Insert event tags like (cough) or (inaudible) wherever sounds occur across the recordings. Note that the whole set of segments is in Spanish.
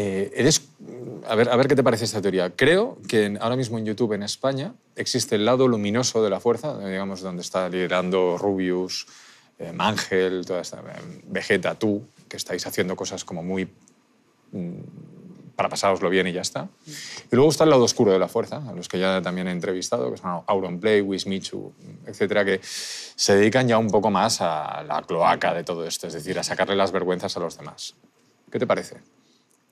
Eh, a, ver, a ver qué te parece esta teoría. Creo que ahora mismo en YouTube en España existe el lado luminoso de la fuerza, eh, digamos, donde está liderando Rubius, eh, Mangel, toda esta, eh, Vegeta, tú, que estáis haciendo cosas como muy mm, para pasároslo bien y ya está. Y luego está el lado oscuro de la fuerza, a los que ya también he entrevistado, que son Auronplay, Wismichu, etcétera, que se dedican ya un poco más a la cloaca de todo esto, es decir, a sacarle las vergüenzas a los demás. ¿Qué te parece?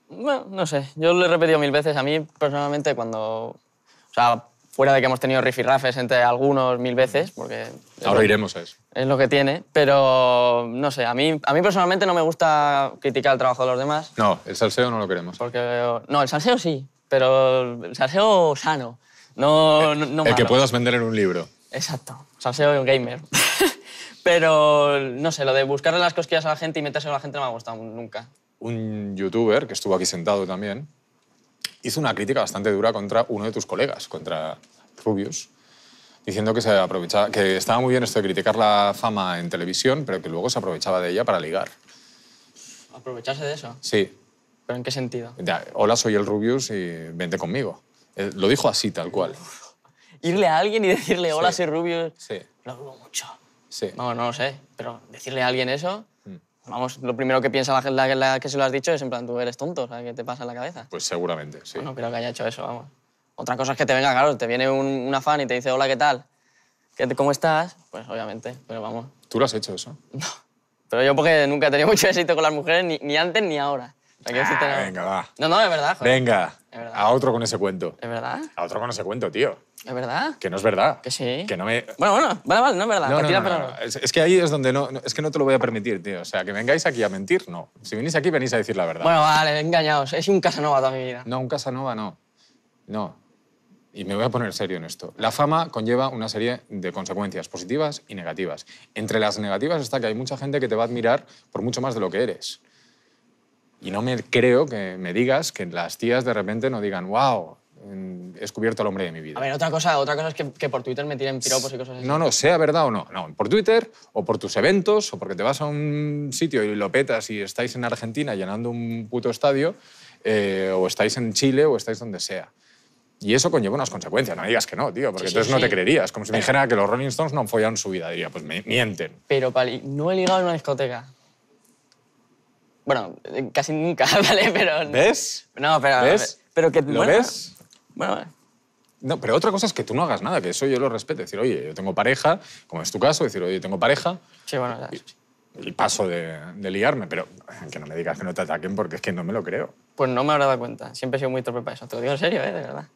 Bueno, no sé, yo lo he repetido mil veces. A mí, personalmente, cuando... O sea, fuera de que hemos tenido rifirrafes entre algunos mil veces, porque Ahora lo- iremos a eso. es lo que tiene, pero no sé, a mí, a mí personalmente no me gusta criticar el trabajo de los demás, No, el salseo no lo queremos. porque... No, el salseo sí, pero el salseo sano, no, no, no el que puedas vender en un libro. Exacto, salseo gamer. (laughs) pero, no sé, lo de buscarle las cosquillas a la gente y meterse a la gente no me ha gustado nunca. Un youtuber que estuvo aquí sentado también hizo una crítica bastante dura contra uno de tus colegas, contra Rubius, diciendo que se aprovechaba, que estaba muy bien esto de criticar la fama en televisión, pero que luego se aprovechaba de ella para ligar. Aprovecharse de eso. Sí, ¿Pero en qué sentido? Ya, hola, soy el Rubius y vente conmigo. Eh, Lo dijo así, tal cual. Irle a alguien y decirle, hola, Sí. soy Rubius, Sí, lo dudo mucho. sí. No, no lo sé, pero decirle a alguien eso. Vamos, lo primero que piensa la, la- la que se lo has dicho es en plan, tú eres tonto, o sea, ¿qué te pasa en la cabeza? Pues seguramente, sí. No creo que haya hecho eso, vamos. Otra cosa es que te venga, claro, te viene un, una fan y te dice, hola, ¿qué tal? ¿Qué ¿Cómo estás? Pues obviamente, pero vamos. ¿Tú lo has hecho eso? (laughs) No. Pero yo porque nunca he tenido mucho éxito con las mujeres, ni, ni antes ni ahora. Ah, no. venga, va. No, no, es verdad, joder. Venga, Es verdad. a otro con ese cuento. ¿Es verdad? A otro con ese cuento, tío. ¿Es verdad? Que no es verdad. Que sí. Que no me... Bueno, bueno, vale, vale, no es verdad. No, no, no. Es, es que ahí es donde no, Es que no te lo voy a permitir, tío. O sea, que vengáis aquí a mentir, no. Si venís aquí, venís a decir la verdad. Bueno, vale, engañados. He sido un Casanova toda mi vida. No, un Casanova no. No. Y me voy a poner serio en esto. La fama conlleva una serie de consecuencias positivas y negativas. Entre las negativas está que hay mucha gente que te va a admirar por mucho más de lo que eres. Y no me creo que me digas que las tías de repente no digan, wow, he descubierto al hombre de mi vida. A ver, otra cosa, otra cosa es que, que por Twitter me tiren piropos y cosas así. No, no, sea verdad o no. No, por Twitter o por tus eventos o porque te vas a un sitio y lo petas y estáis en Argentina llenando un puto estadio eh, o estáis en Chile o estáis donde sea. Y eso conlleva unas consecuencias. No me digas que no, tío, porque Sí, sí, entonces no te creerías. Como si me dijera que los Rolling Stones no follaron su vida. Diría, pues me mienten. Pero pali, no he ligado en una discoteca. Bueno, eh, casi nunca, (laughs) ¿vale? Pero... ¿Ves? No, pero... ¿Ves? Pero que... ¿Lo bueno, ves? Bueno, vale. No, pero otra cosa es que tú no hagas nada, que eso yo lo respeto. Decir, oye, yo tengo pareja, como es tu caso, decir, oye, tengo pareja, sí, bueno, ya, sí. y paso de, de liarme, pero que no me digas que no te ataquen porque es que no me lo creo. Pues no me habré dado cuenta. Siempre he sido muy torpe para eso. Te lo digo en serio, ¿eh? De verdad.